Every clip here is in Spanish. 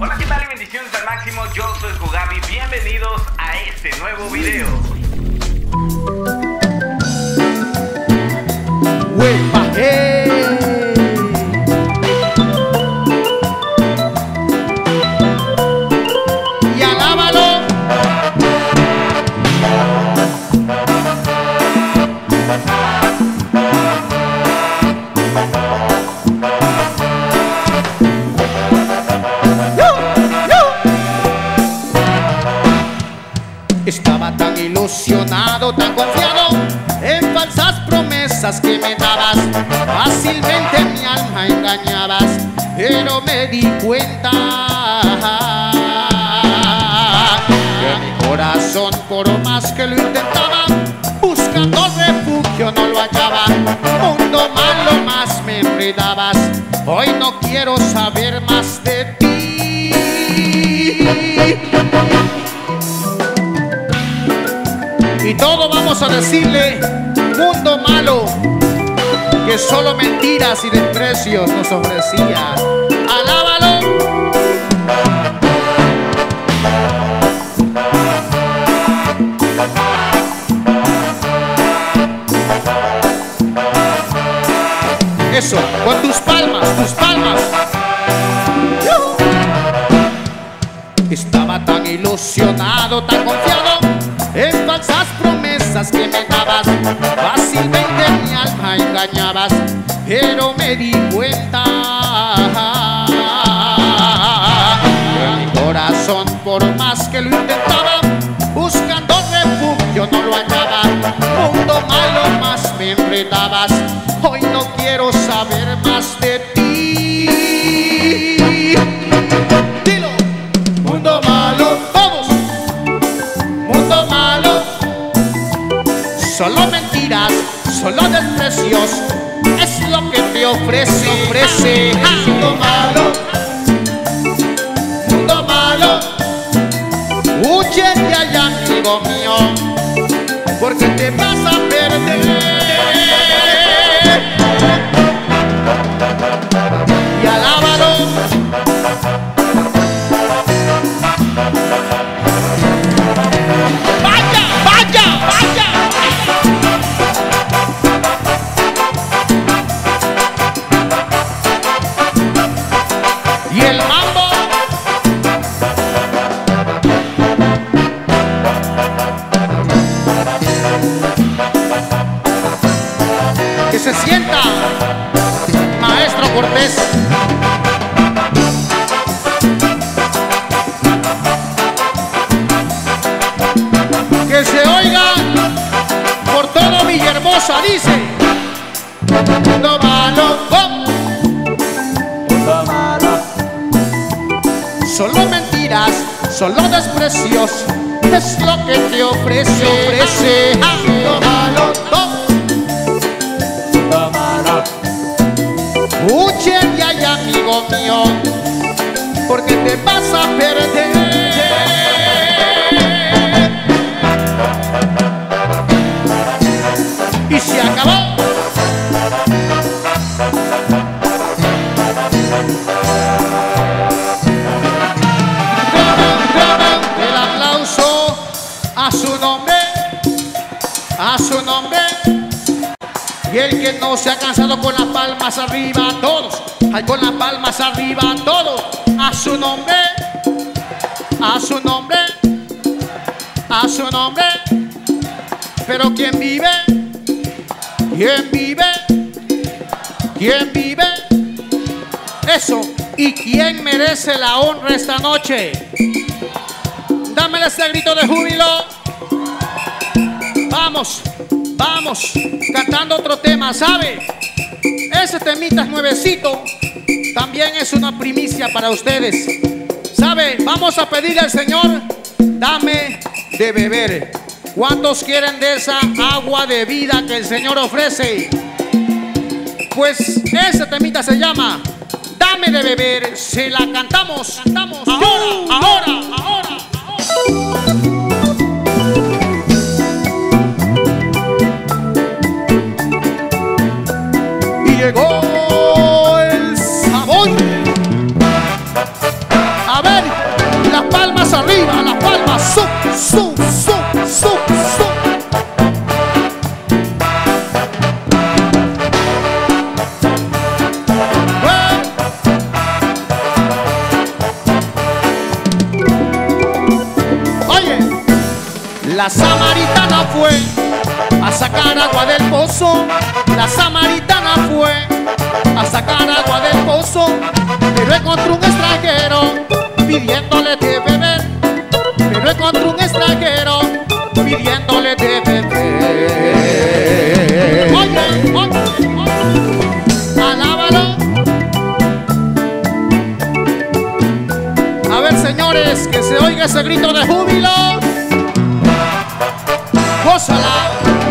Hola, ¿qué tal? Bendiciones al máximo. Yo soy Kogabi. Bienvenidos a este nuevo video. Tan confiado en falsas promesas que me dabas. Fácilmente mi alma engañabas, pero me di cuenta que mi corazón, por más que lo intentaba, buscando refugio no lo hallaba. Mundo malo más me enredabas. Hoy no quiero saber más de ti. Todo vamos a decirle, mundo malo, que solo mentiras y desprecios nos ofrecía. Alábalo. Eso, con tus palmas, tus palmas. Estaba tan ilusionado, tan confiado falsas promesas que me dabas. Fácilmente mi alma engañabas, pero me di cuenta que mi corazón, por más que lo intentaba, buscando refugio no lo hallaba. Mundo malo más me enredabas. Mundo malo, oh. Solo mentiras, solo desprecios, es lo que te ofrece, ofrece. Mundo malo, oh. Huye de allá, amigo mío, porque te vas a perder. Que no se ha cansado con las palmas arriba, todos, ay, con las palmas arriba, todos, a su nombre, a su nombre, a su nombre. Pero ¿quién vive? ¿Quién vive? ¿Quién vive? Eso. ¿Y quién merece la honra esta noche? Dame ese grito de júbilo. Vamos, vamos, cantando otro tema, ¿sabe? Ese temita es nuevecito, también es una primicia para ustedes. ¿Sabe? Vamos a pedirle al Señor, dame de beber. ¿Cuántos quieren de esa agua de vida que el Señor ofrece? Pues ese temita se llama Dame de beber. Se la cantamos, cantamos ahora, ahora, ahora, ahora. su, su, su, su. Eh. Oye, la samaritana fue a sacar agua del pozo. La samaritana fue a sacar agua del pozo. Pero encontró un extranjero pidiéndole de beber. Pero encontró un extranjero pidiéndole de beber. Oye, oye, oye. Alábalo. A ver, señores, que se oiga ese grito de júbilo. Gózala.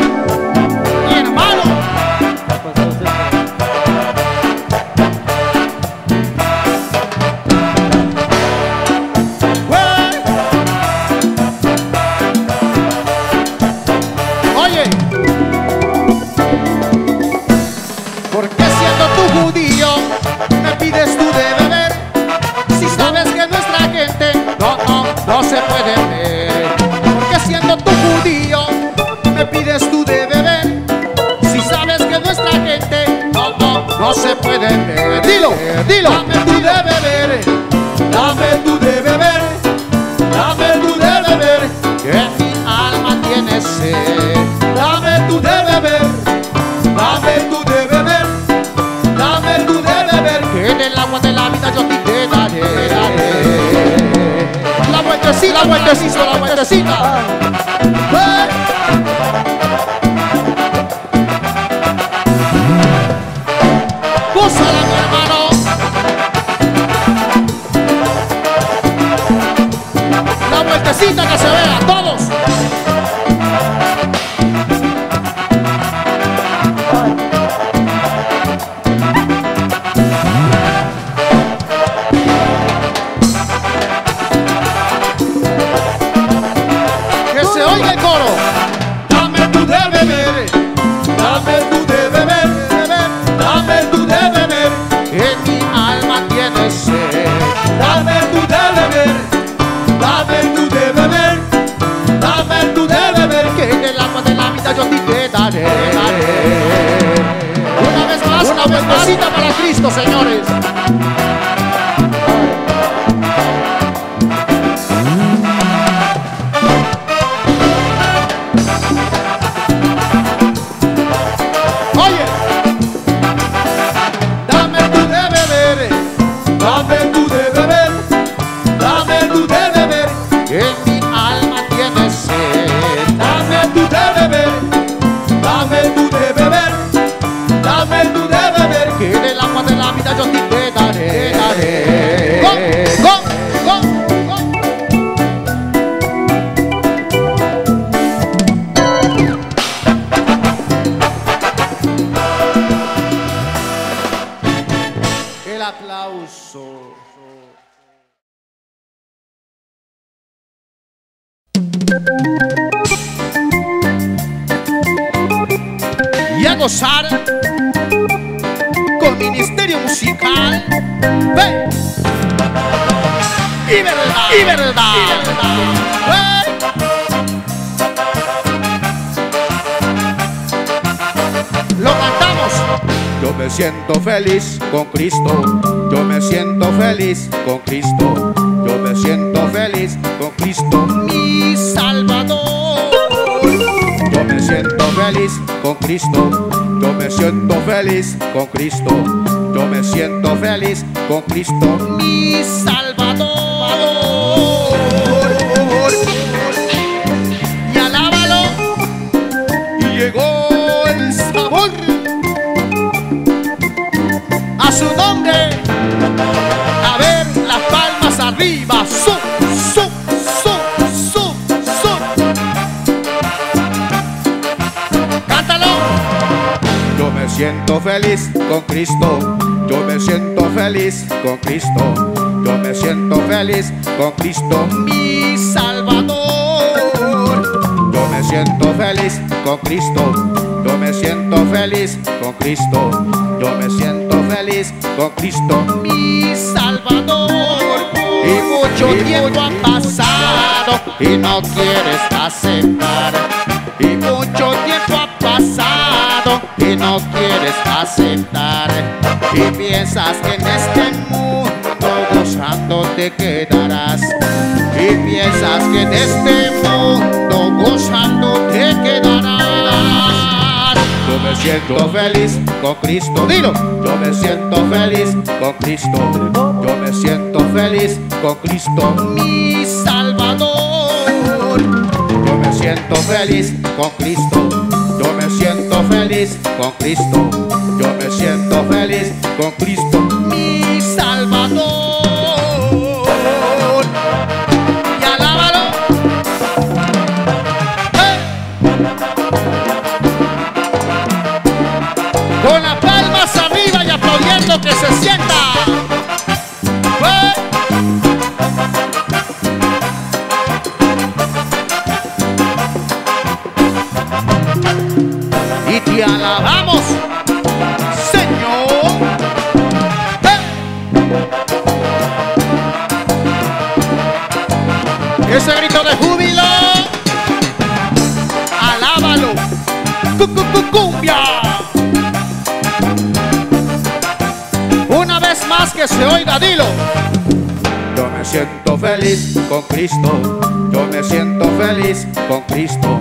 No, se puede ver. Dilo, dilo. Dame tú de beber, dame tú de beber, dame tú de beber, que mi alma tiene sed. Dame tú de beber, dame tú de beber, dame tú de beber, que en el agua de la vida yo te daré. daré. La vueltecita, la vueltecita, la vueltecita. Señores. Con Cristo, mi Salvador. Y alábalo. Y llegó el sabor a su nombre. A ver las palmas arriba. Su, su, siento feliz con Cristo, yo me siento feliz con Cristo, yo me siento feliz con Cristo, Mi Salvador. Yo me siento feliz con Cristo, yo me siento feliz con Cristo, yo me siento feliz con Cristo. mi Salvador. Y mucho tiempo ha pasado y no quieres aceptar. Y mucho tiempo ha pasado y no quieres aceptar. Y piensas que en este mundo gozando te quedarás y piensas que en este mundo gozando te quedarás. Yo me siento feliz con Cristo. Dilo. Yo me siento feliz con Cristo. Yo me siento feliz con Cristo. Mi Salvador. Yo me siento feliz con Cristo. Siento feliz con Cristo. Yo me siento feliz con Cristo. mi Salvador. Y alábalo. ¡Eh! Con las palmas arriba y aplaudiendo que se sienta. Que se oiga, dilo. Yo me siento feliz con Cristo. Yo me siento feliz con Cristo.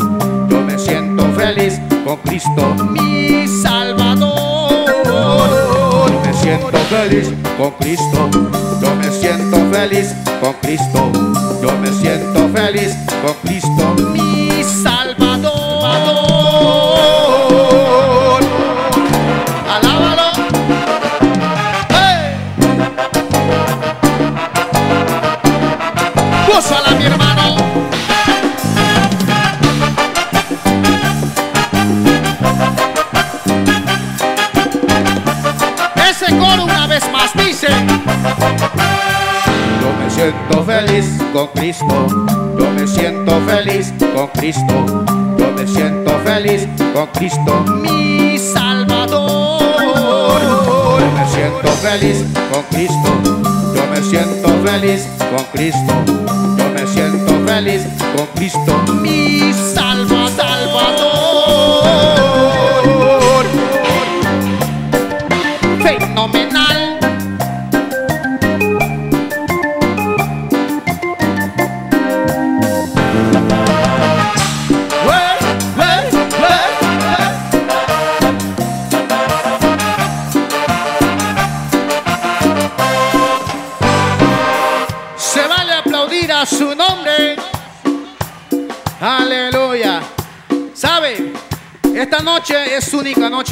Yo me siento feliz con Cristo. Mi Salvador. Yo me siento feliz con Cristo. Yo me siento feliz con Cristo. Yo me siento feliz con Cristo. Mi con Cristo. Yo me siento feliz con Cristo. Yo me siento feliz con Cristo. Mi Salvador. Yo me siento feliz con Cristo. Yo me siento feliz con Cristo. Yo me siento feliz con Cristo. Mi salva, Salvador.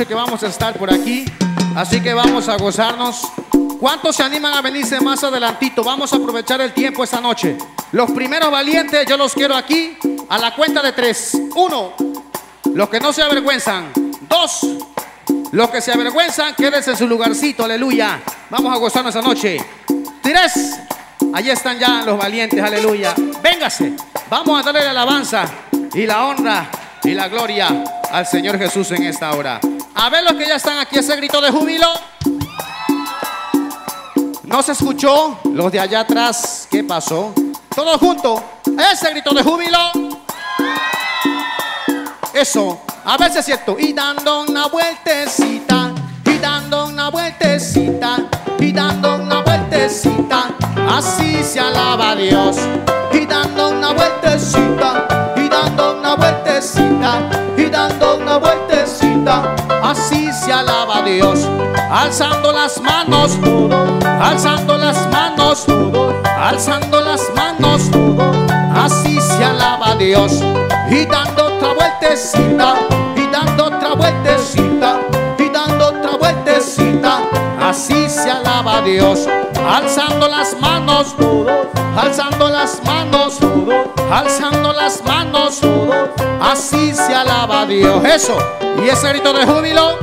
Que vamos a estar por aquí. Así que vamos a gozarnos. ¿Cuántos se animan a venirse más adelantito? Vamos a aprovechar el tiempo esta noche. Los primeros valientes yo los quiero aquí a la cuenta de tres. Uno, los que no se avergüenzan. Dos, los que se avergüenzan, quédense en su lugarcito. Aleluya. Vamos a gozarnos esta noche. Tres, allí están ya los valientes. Aleluya. Véngase. Vamos a darle la alabanza y la honra y la gloria al Señor Jesús en esta hora. A ver los que ya están aquí, ese grito de júbilo. ¿No se escuchó? Los de allá atrás, ¿qué pasó? Todos juntos, ese grito de júbilo. Eso, a ver si es cierto. Y dando una vueltecita, y dando una vueltecita, y dando una vueltecita, así se alaba Dios. Y dando una vueltecita, y dando una vueltecita, y dando una vueltecita, así se alaba Dios. Alzando las manos, alzando las manos, alzando las manos, así se alaba Dios. Y dando otra vueltecita, y dando otra vueltecita, y dando otra vueltecita, así se alaba Dios. Alzando las manos, alzando las manos, alzando las manos, así se alaba a Dios. Eso, y ese grito de júbilo.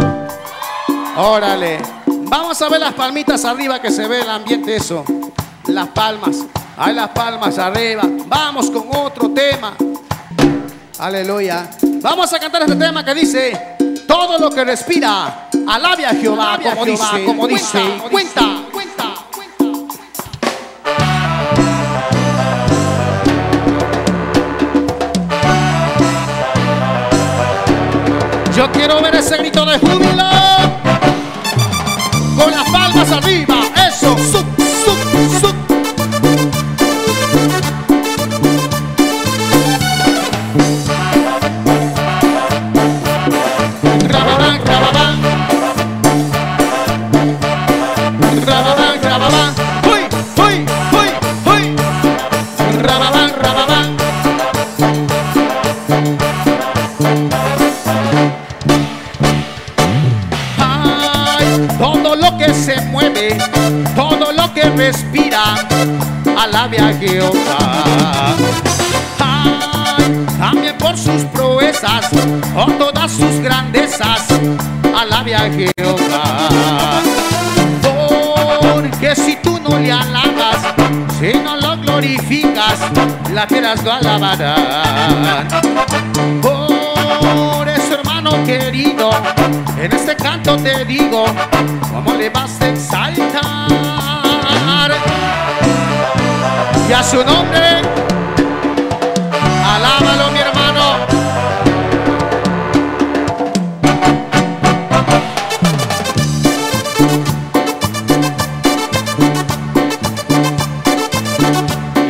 Órale. Vamos a ver las palmitas arriba que se ve el ambiente eso. Las palmas. Hay las palmas arriba. Vamos con otro tema. Aleluya. Vamos a cantar este tema que dice, todo lo que respira, alabe a Jehová, como dice, como dice, cuenta, cuenta, cuenta. Quiero ver ese grito de júbilo. Con las palmas arriba. Eso. Sup, sup, respira, alabe a Jehová. También por sus proezas, por todas sus grandezas, alabe a Jehová. Porque si tú no le alabas, si no lo glorificas, las piedras lo alabarán. Por eso, hermano querido, en este canto te digo, ¿cómo le vas a exaltar? Y a su nombre, alábalo mi hermano.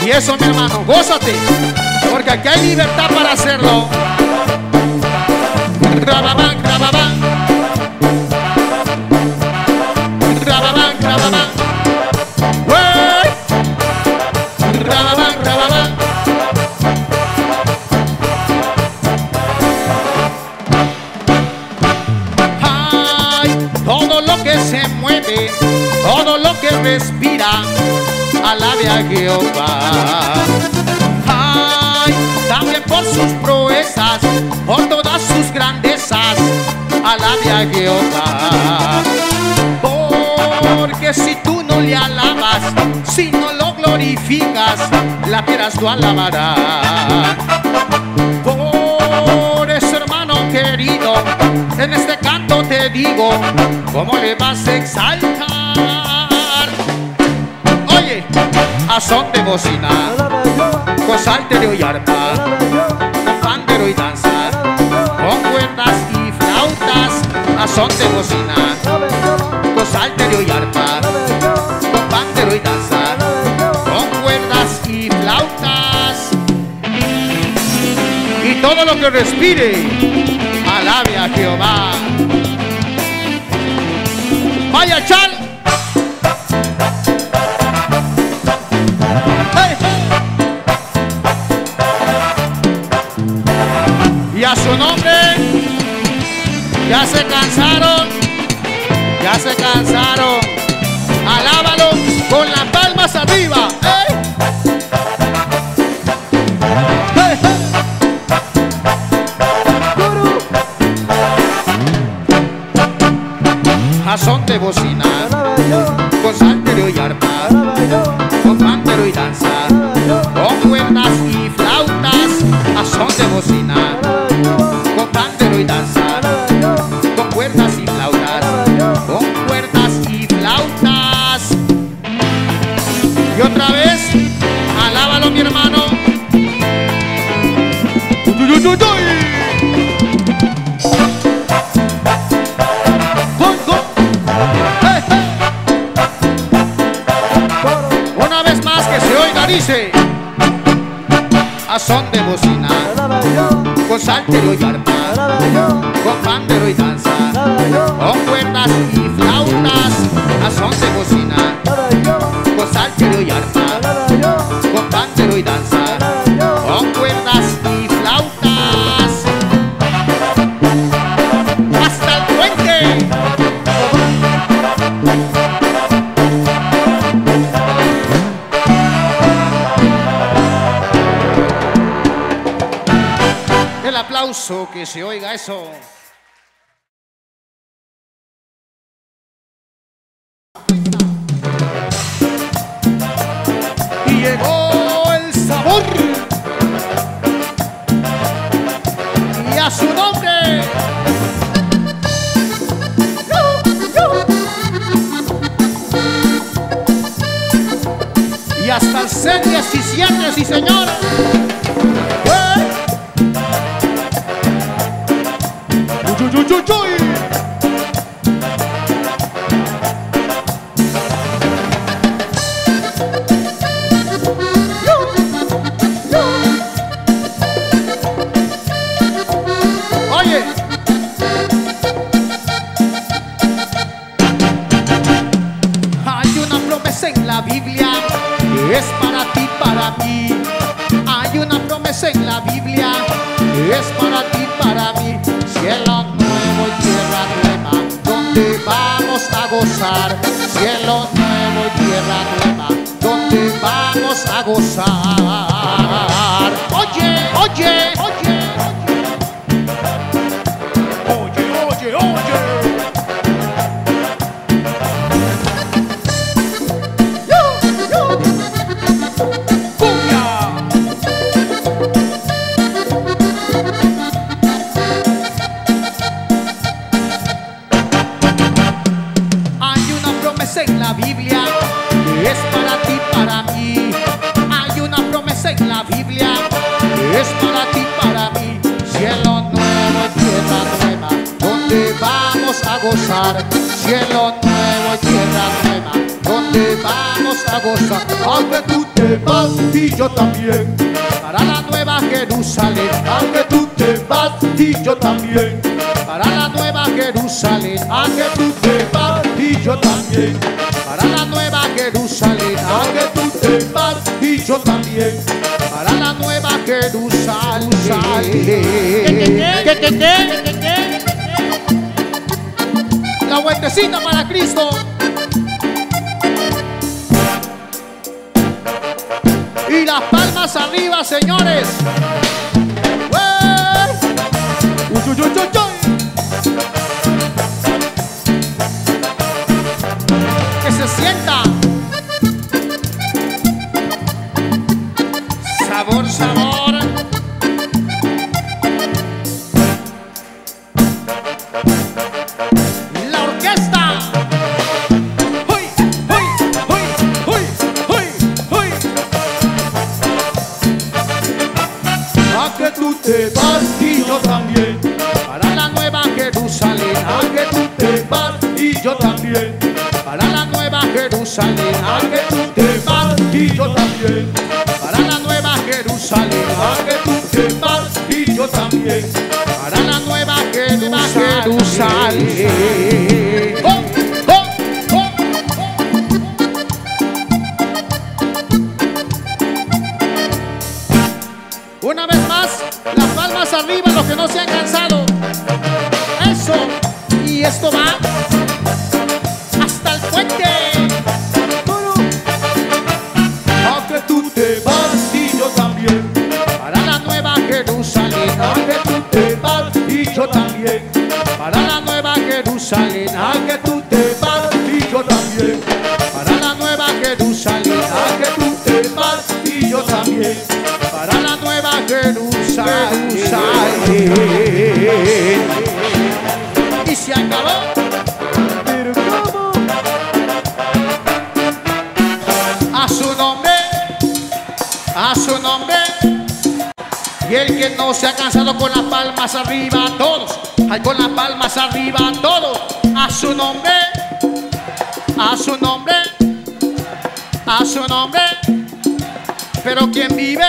Y eso mi hermano, gózate, porque aquí hay libertad para hacerlo. Alabe a Jehová. Ay, también por sus proezas, por todas sus grandezas, alabe a Jehová. Porque si tú no le alabas, si no lo glorificas, las piedras lo alabarán. Por eso, hermano querido, en este canto te digo, ¿cómo le vas a exaltar? A son de bocina, con salterio y arpa, con pandero y danza, con cuerdas y flautas, a son de bocina, con salterio y arpa, con pandero y danza, con cuerdas y flautas. Y todo lo que respire, alabe a Jehová. Vaya chal. Se cansaron. Alábalo con las palmas arriba. Dice a son de bocina, con salterio y arpa, con pandero y danza, con cuerdas y flautas, a son de bocina, que se oiga eso. Y llegó el sabor. Y a su nombre. Y hasta el C17, sí señora. Es para ti, para mí. Hay una promesa en la Biblia es para ti, para mí. Cielo nuevo y tierra nueva, donde vamos a gozar. Cielo nuevo y tierra nueva a gozar. Oye, oye. Oye, también. Para la nueva Jerusalén, Aunque tú te vas y yo también. para la nueva Jerusalén, Aunque tú te vas y yo también. para la nueva Jerusalén, Aunque tú te vas y yo también. para la nueva Jerusalén. La vueltecita para Cristo. Arriba, señores. Se acabó. Pero cómo A su nombre. A su nombre. Y el que no se ha cansado con las palmas arriba, todos. Ay, con las palmas arriba, todos. A su nombre. A su nombre. A su nombre. Pero ¿quién vive?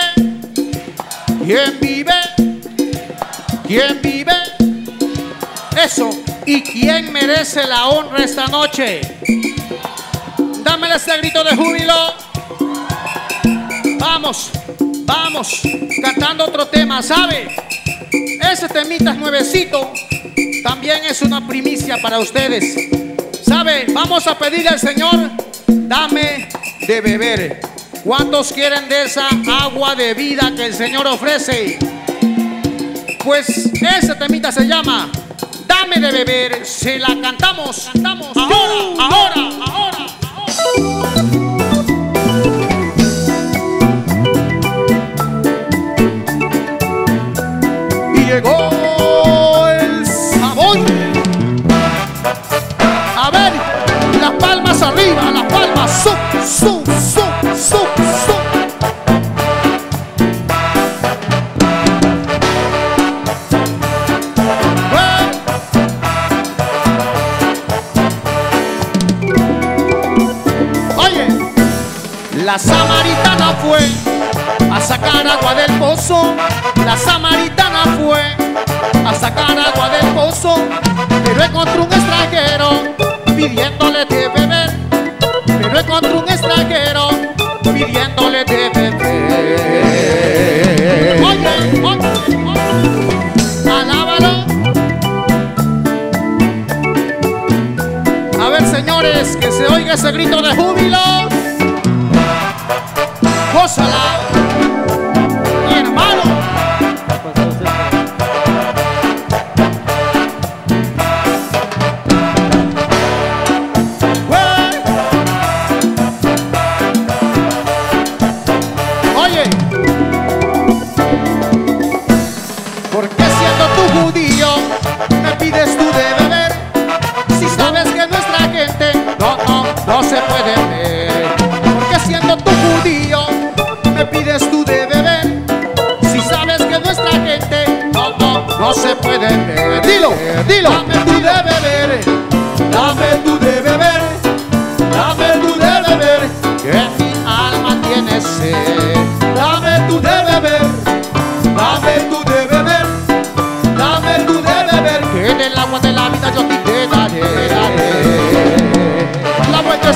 ¿Quién vive? ¿Quién vive? Eso. ¿Y quién merece la honra esta noche? Dámele ese grito de júbilo. Vamos, vamos, cantando otro tema, ¿sabe? Ese temita es nuevecito. También es una primicia para ustedes. ¿Sabe? Vamos a pedirle al Señor, dame de beber. ¿Cuántos quieren de esa agua de vida que el Señor ofrece? Pues ese temita se llama Dame de beber. Se la cantamos, cantamos ahora, ahora, ahora, ahora. Y llegó el sabor. A ver, las palmas arriba, las palmas. Su, su, su, su, la samaritana fue a sacar agua del pozo. La samaritana fue a sacar agua del pozo. Pero encontró un extranjero pidiéndole de beber. Pero encontró un extranjero pidiéndole de beber. Oye, oye, oye. Alábalo. A ver, señores, que se oiga ese grito de júbilo. Gózala.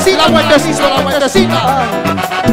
vueltecita, la vueltecita, la vueltecita.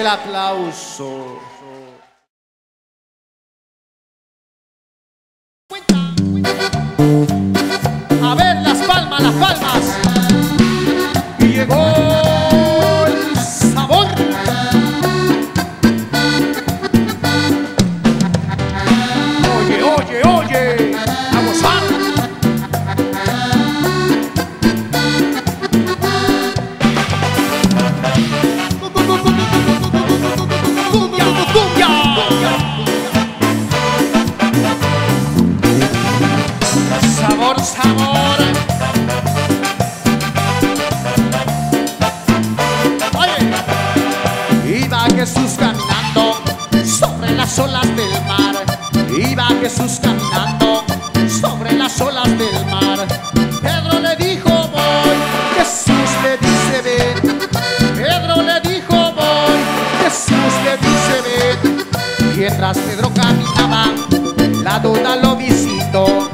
el aplauso. A ver, las palmas, las palmas. Mientras Pedro caminaba, la duda lo visitó.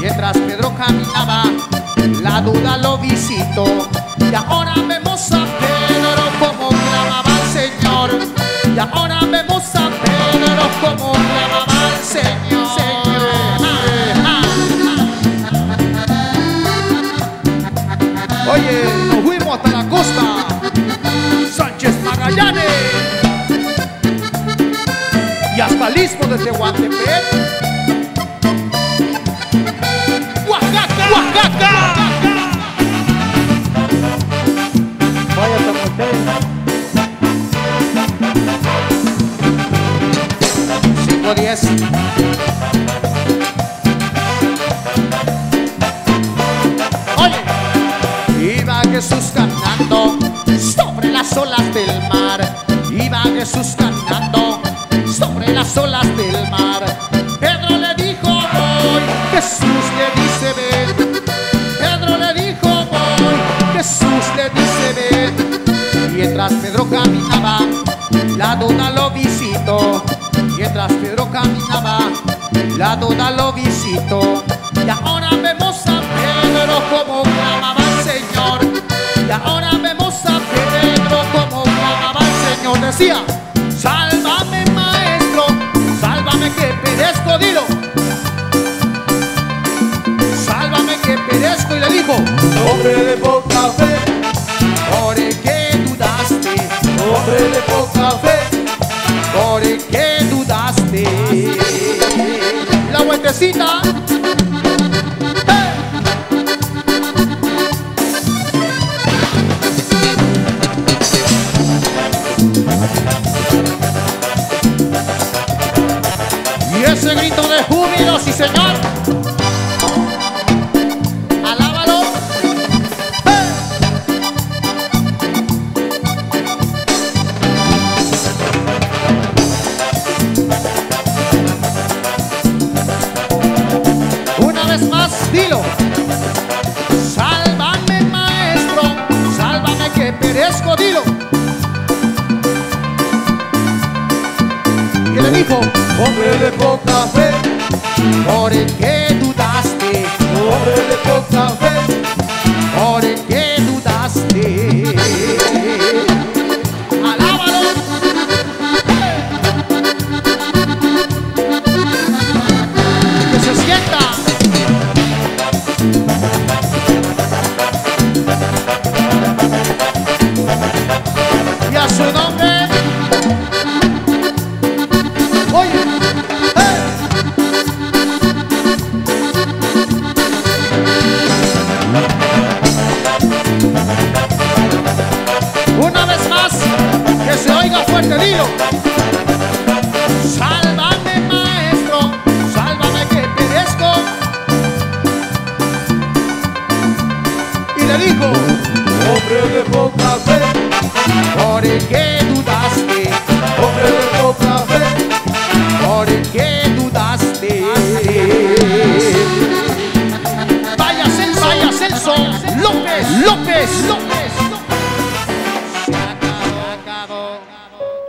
Mientras Pedro caminaba, la duda lo visitó. Y ahora vemos a Pedro como clamaba al Señor. Y ahora De ATP. Cristo.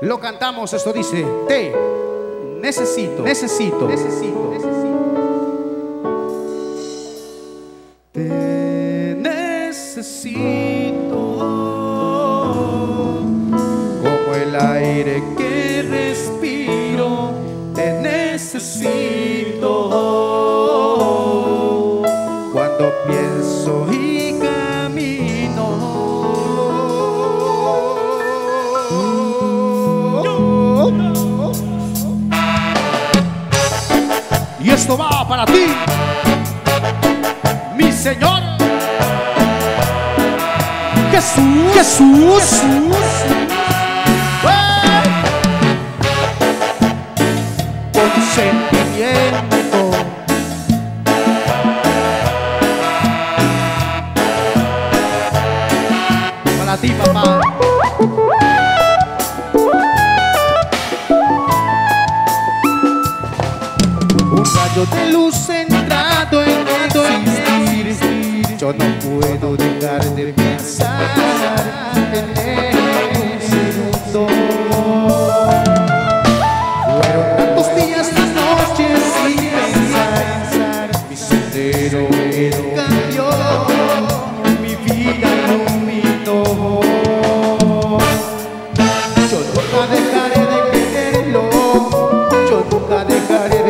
Lo cantamos, esto dice, te necesito, necesito, necesito, necesito. Te necesito como el aire que respiro, te necesito cuando pienso para ti, mi Señor. Jesús, Jesús. Jesús. de it.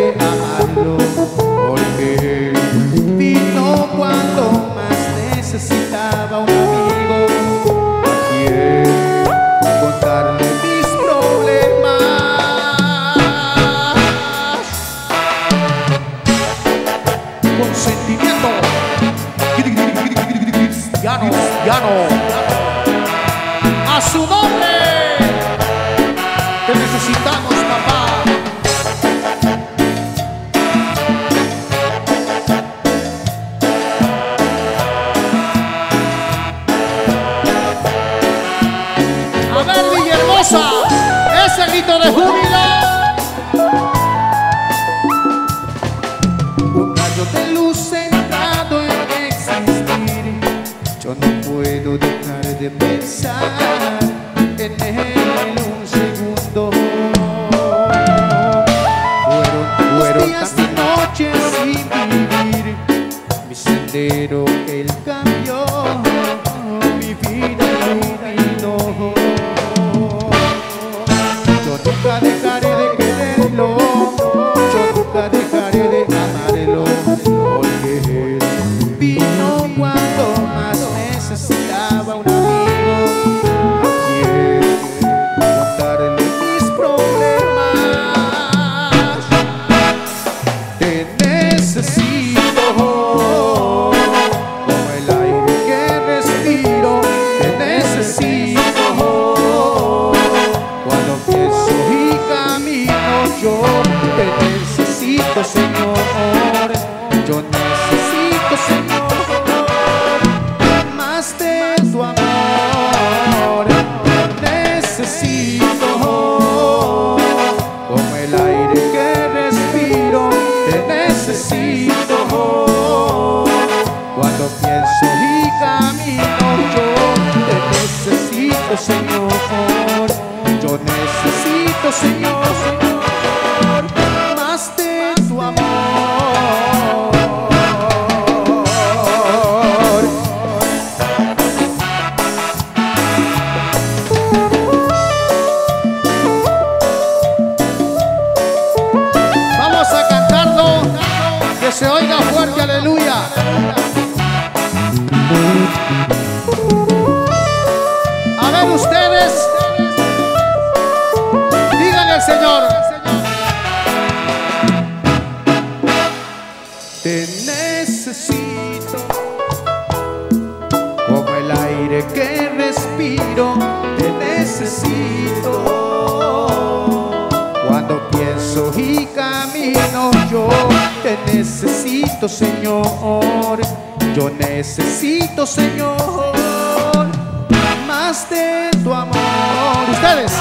de tu amor. Ustedes.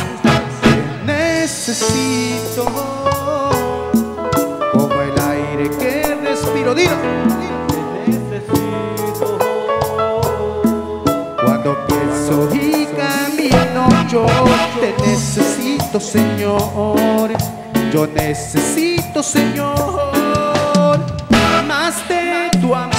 Necesito como el aire que respiro. Dilo. necesito cuando pienso y camino yo te necesito, Señor. Yo necesito, Señor, más de tu amor.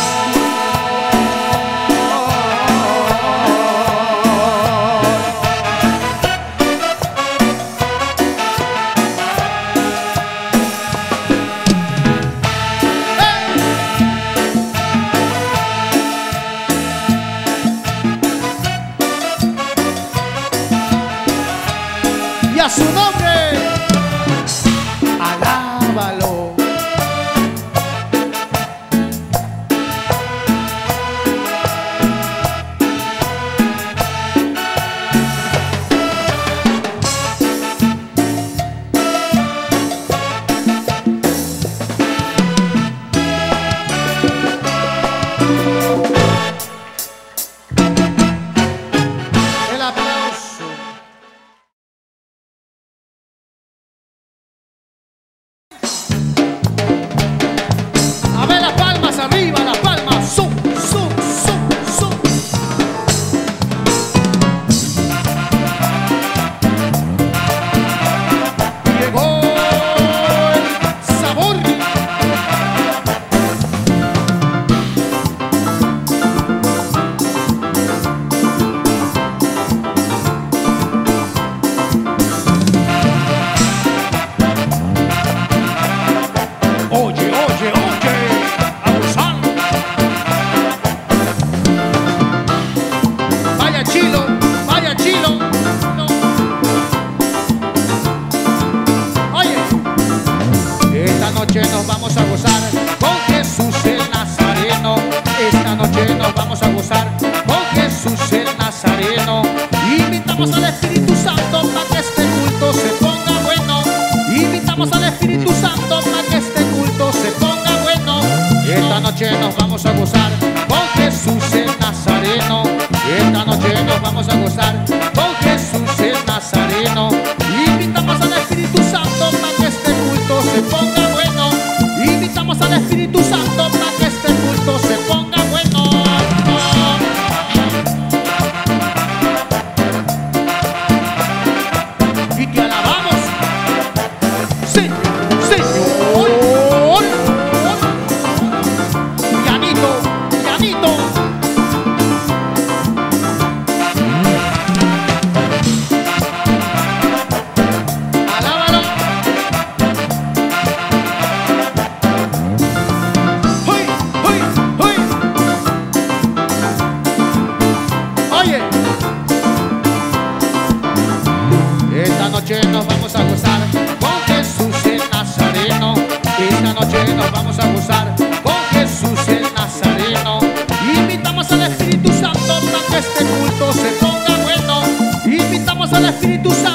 Espírito Santo.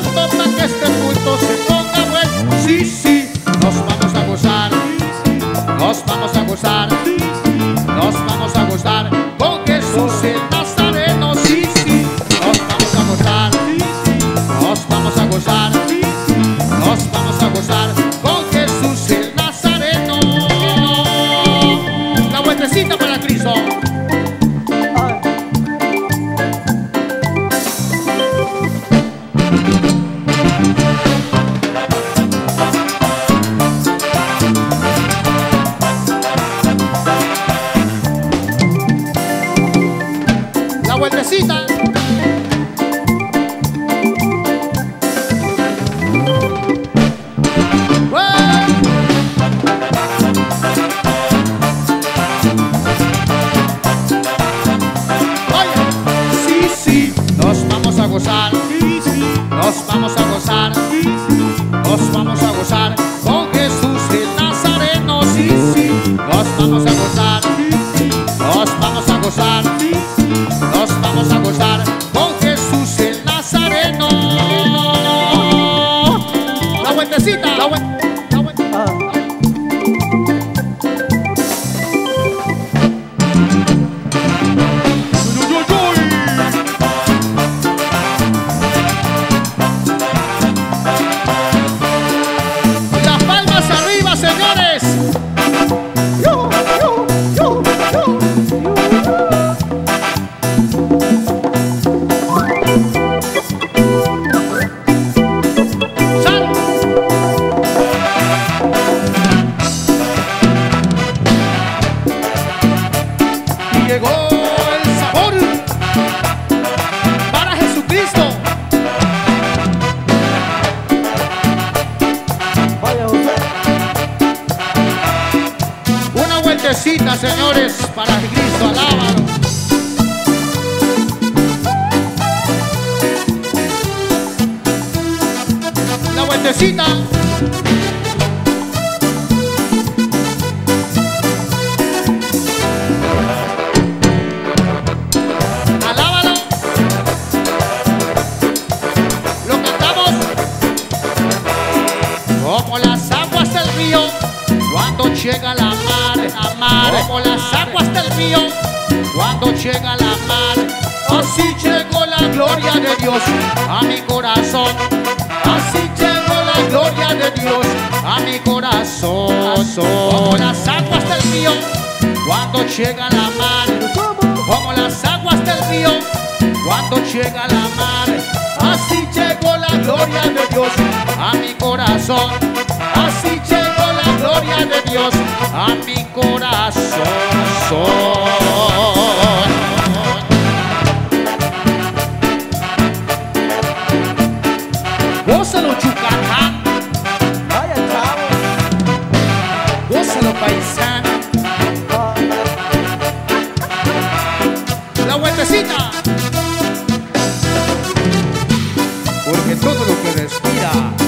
de Dios a mi corazón. Como las aguas del río cuando llega la mar. Como las aguas del río cuando llega la mar. Así llegó la gloria de Dios a mi corazón. Así llegó la gloria de Dios a mi corazón. Música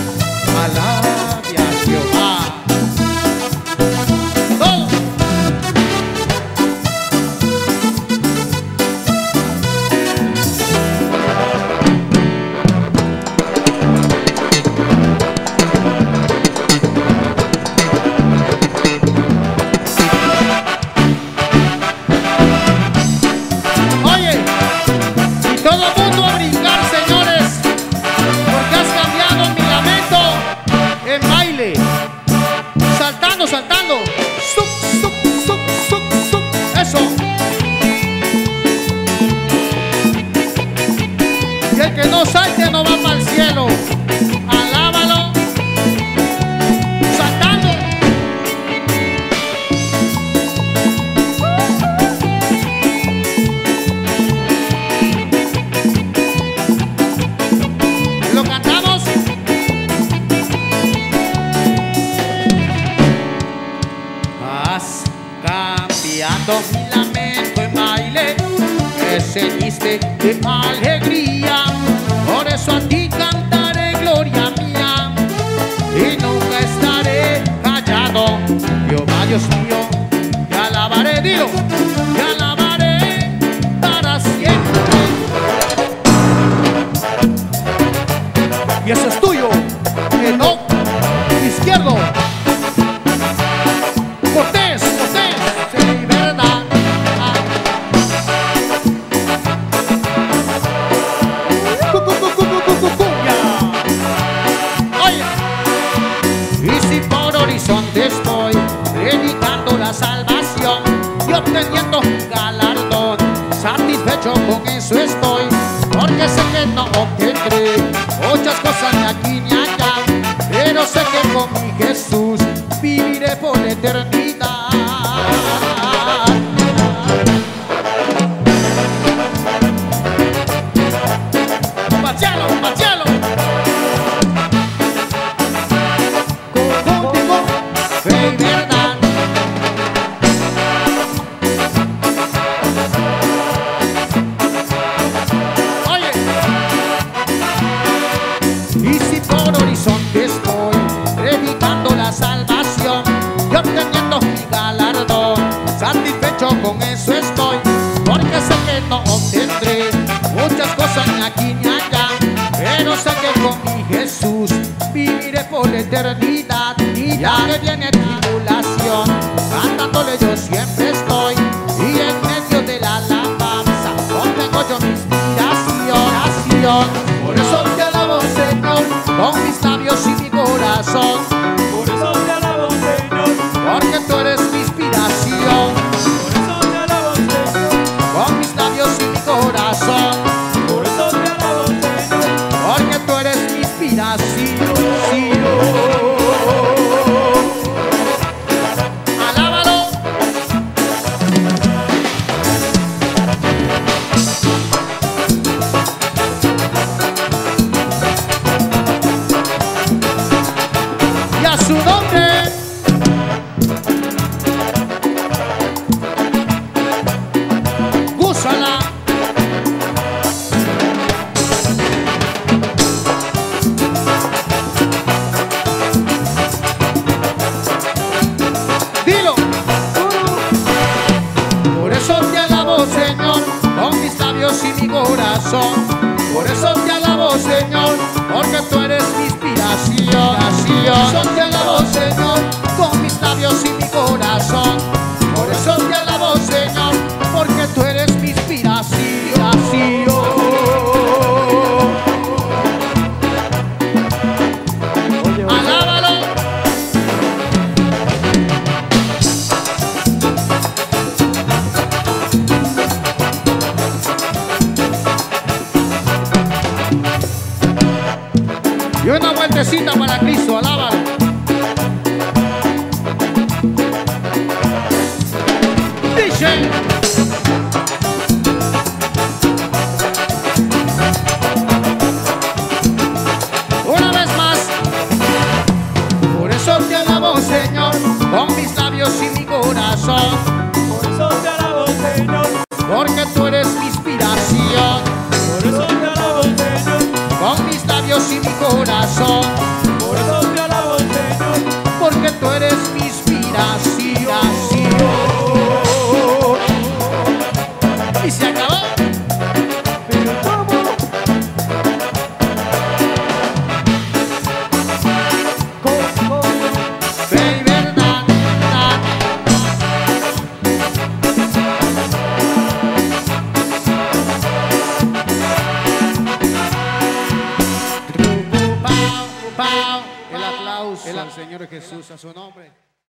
cantando mi lamento en baile, me ceñiste de alegría, por eso a ti